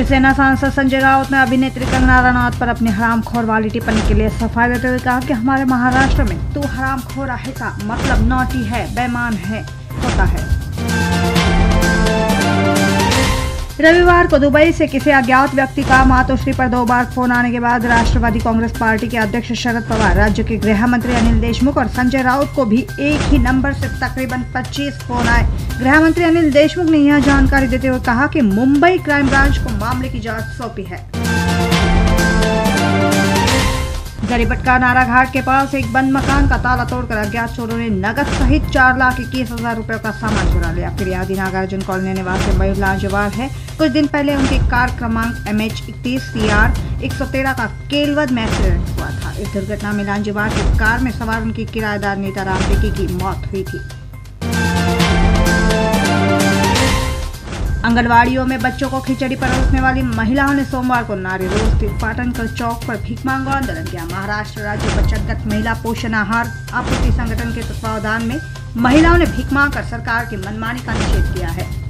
शिवसेना सांसद संजय राउत ने अभिनेत्री कंगना रनौत पर अपनी हरामखोर वाली टिप्पणी के लिए सफ़ाई देते हुए कहा कि हमारे महाराष्ट्र में तू हरामखोर है का मतलब नौटी है बेमान है, होता है। रविवार को दुबई से किसी अज्ञात व्यक्ति का मातोश्री पर दो बार फ़ोन आने के बाद राष्ट्रवादी कांग्रेस पार्टी के अध्यक्ष शरद पवार, राज्य के गृह मंत्री अनिल देशमुख और संजय राउत को भी एक ही नंबर से तकरीबन 25 फ़ोन आए। गृह मंत्री अनिल देशमुख ने यह जानकारी देते हुए कहा कि मुंबई क्राइम ब्रांच को मामले की जाँच सौंपी है। गरीबटका नारा घाट के पास एक बंद मकान का ताला तोड़कर अज्ञात चोरों ने नगद सहित चार लाख इक्कीस हज़ार रूपए का सामान चुरा लिया। फिर फिरियादी नागार्जुन कॉलोनी निवासी मयूर लाजवाब है। कुछ दिन पहले उनकी कार क्रमांक एम एच इकतीस सी आर एक सौ तेरह का केलवद में एक्सीडेंट हुआ था। इस दुर्घटना में लांजीवार की कार में सवार उनकी किराएदार नेता राम टिकी की मौत हुई थी। आंगनबाड़ियों में बच्चों को खिचड़ी परोसने वाली महिलाओं ने सोमवार को नारी रोज के उत्पादन पाटनकर चौक पर भीख मांगा। आंदोलन किया। महाराष्ट्र राज्य बचतगत महिला पोषण आहार आपूर्ति संगठन के तत्वावधान में महिलाओं ने भीख मांग कर सरकार की मनमानी का निषेध किया है।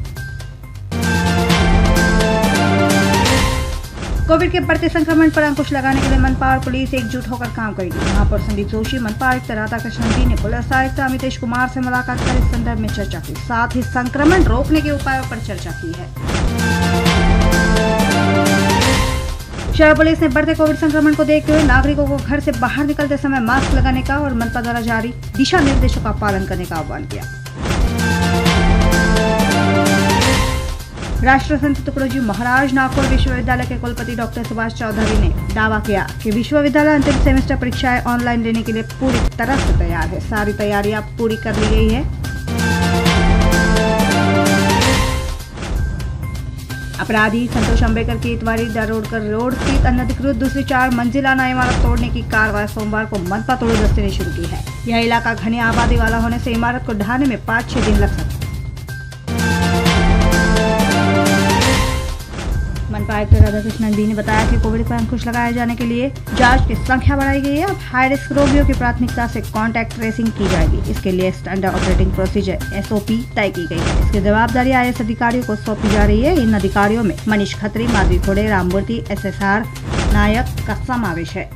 कोविड के बढ़ते संक्रमण पर अंकुश लगाने के लिए मनपा और पुलिस एकजुट होकर काम करेगी। महापौर संदीप जोशी, मनपा आयुक्त राधा कृष्णन जी ने पुलिस आयुक्त अमितेश कुमार से मुलाकात कर इस संदर्भ में चर्चा की। साथ ही संक्रमण रोकने के उपायों पर चर्चा की है। शहर पुलिस ने बढ़ते कोविड संक्रमण को देखते हुए नागरिकों को घर से बाहर निकलते समय मास्क लगाने का और मनपा द्वारा जारी दिशा निर्देशों का पालन करने का आह्वान किया। राष्ट्र संत तुकडोजी महाराज नागपुर विश्वविद्यालय के कुलपति डॉक्टर सुभाष चौधरी ने दावा किया कि विश्वविद्यालय अंतिम सेमेस्टर परीक्षाएँ ऑनलाइन लेने के लिए पूरी तरह से तैयार है। सारी तैयारियाँ पूरी कर ली गई है। अपराधी संतोष अम्बेकर की इतवारी दरोड़कर रोड स्थित अनधिकृत दूसरी चार मंजिला नई इमारत तोड़ने की कार्रवाई सोमवार को मनपा तोड़ो दस्ते ने शुरू की है। यह इलाका घनी आबादी वाला होने से इमारत को ढहाने में पाँच छह दिन लग सकते मनपा आयुक्त राधाकृष्णन बी ने बताया कि कोविड पर अंकुश लगाए जाने के लिए जाँच की संख्या बढ़ाई गई है। अब हाई रिस्क रोगियों की प्राथमिकता से कांटेक्ट ट्रेसिंग की जाएगी। इसके लिए स्टैंडर्ड ऑपरेटिंग प्रोसीजर एसओपी तय की गई है। इसकी जवाबदारी आई अधिकारियों को सौंपी जा रही है। इन अधिकारियों में मनीष खत्री, माधवी खोड़े राममूर्ति एस नायक का समावेश है।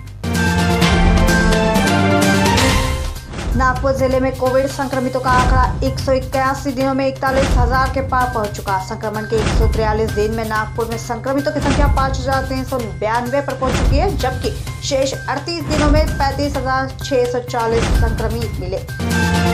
नागपुर ज़िले में कोविड संक्रमितों का आंकड़ा एक सौ इक्यासी, दिनों में इकतालीस हज़ार के पार पहुँच चुका। संक्रमण के एक दिन में नागपुर में संक्रमितों की संख्या पाँच हज़ार तीन सौ बयानवे पर पहुँच चुकी है, जबकि शेष 38 दिनों में पैंतीस हज़ार छह सौ चालीस संक्रमित मिले।